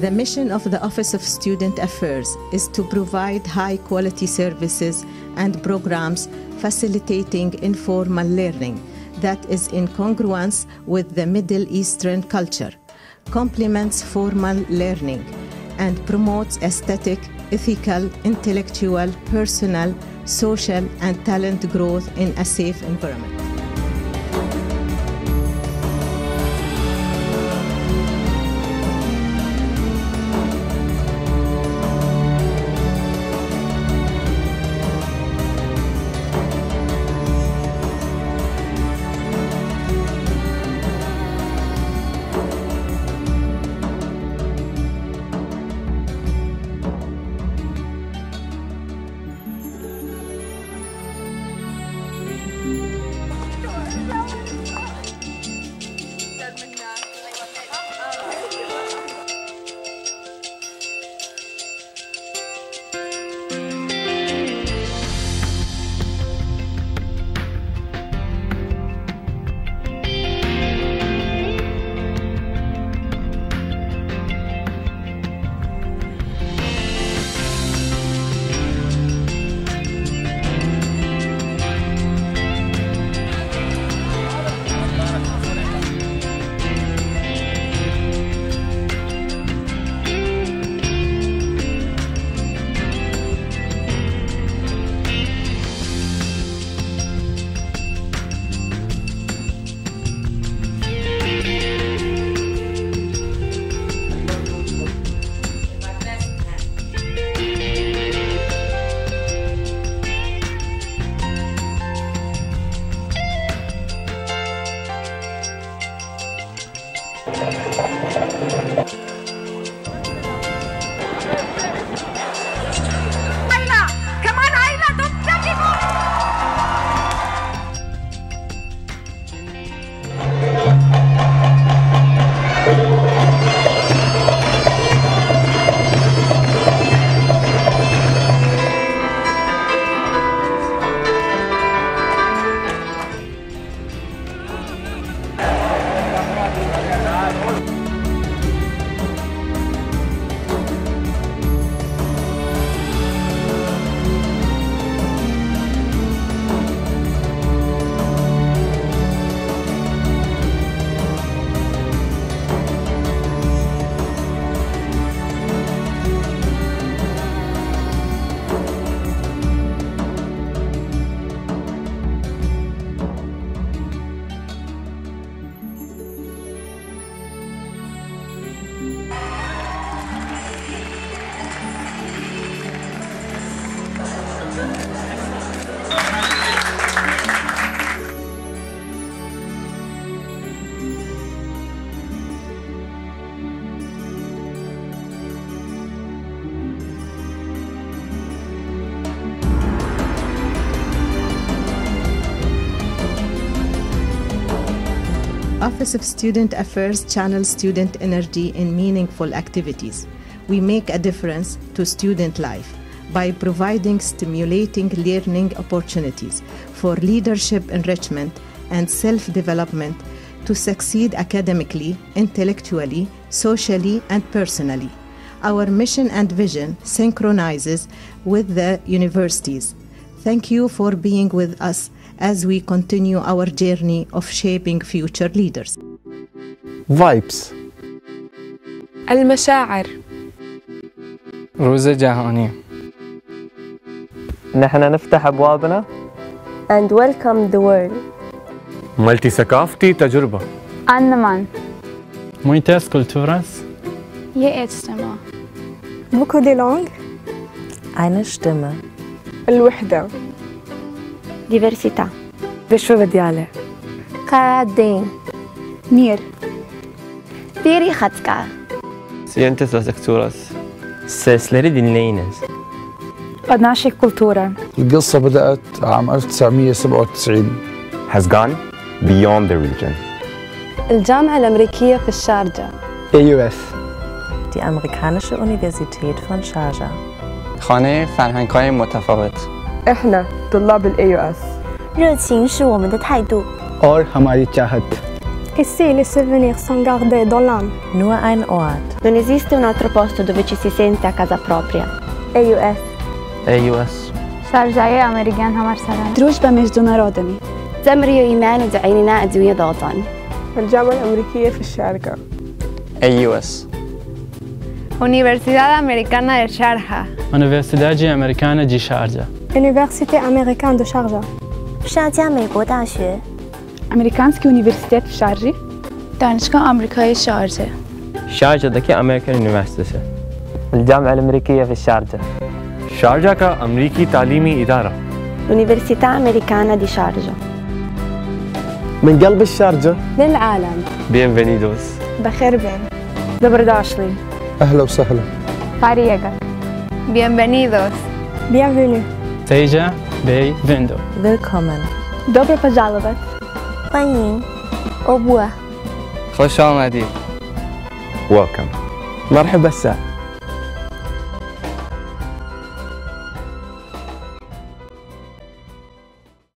The mission of the Office of Student Affairs is to provide high quality services and programs facilitating informal learning that is in congruence with the Middle Eastern culture, complements formal learning, and promotes aesthetic, ethical, intellectual, personal, social, and talent growth in a safe environment. Office of Student Affairs channels student energy in meaningful activities. We make a difference to student life by providing stimulating learning opportunities for leadership enrichment and self development to succeed academically, intellectually, socially, and personally. Our mission and vision synchronizes with the universities. Thank you for being with us as we continue our journey of shaping future leaders. فايبس المشاعر روزة جهاني نحن نفتح أبوابنا and welcome the world. مالتي ثقافتي تجربة Anneman. Muitas culturas يأتستمع. Beaucoup de langues. Eine Stimme. الوحدة diversità. Veșovediale. Cadin. Mir. Pirihacka. Sientes las lecturas. Sesleri dinleyiniz. Odnashik kultura. القصة بدأت عام 1997. Has gone beyond the region. الجامعة الأمريكية في الشارجة. AUS. Die amerikanische Universität von Sharjah. خانه فرهنگ‌های متفاوت. إحنا طلاب الـ يو اس 热情是我们的态度 اور ہماری چاہت Ici, les souvenirs sont gardés dans l'âme. Nur ein Ort. Non esiste un altro posto dove ci si sente a casa propria. EUS. EUS. شارجعي أمريكان همار سلام. дружба между народами. تمري إيمان ودعيننا أدوية ضغطان. الجامعة الأمريكية في الشارقة. EUS. Universidad Americana de Sharjah. Universidad Americana de Sharjah. Université américaine de Sharjah. 沙加美国大学 Amerikanski Üniversitet Sharjah. Şarjı. دانشگاه آمریکای Sharjah, شارجه'daki Amerikan Üniversitesi. الجامعة الأمريكية في الشارجة. شارجة كأمريكي تعليمي إدارة. Università Americana di Sharjah. من قلب الشارجة للعالم. Bienvenidos بخير بين. دبرداشلي. أهلا وسهلا. فريقك. Bienvenidos. Bienvenue. Anastasia bei Vindo. Willkommen. Dobro pozdravljat. Hwanin. Obua. خوش آمدید. Welcome. مرحبا السلام.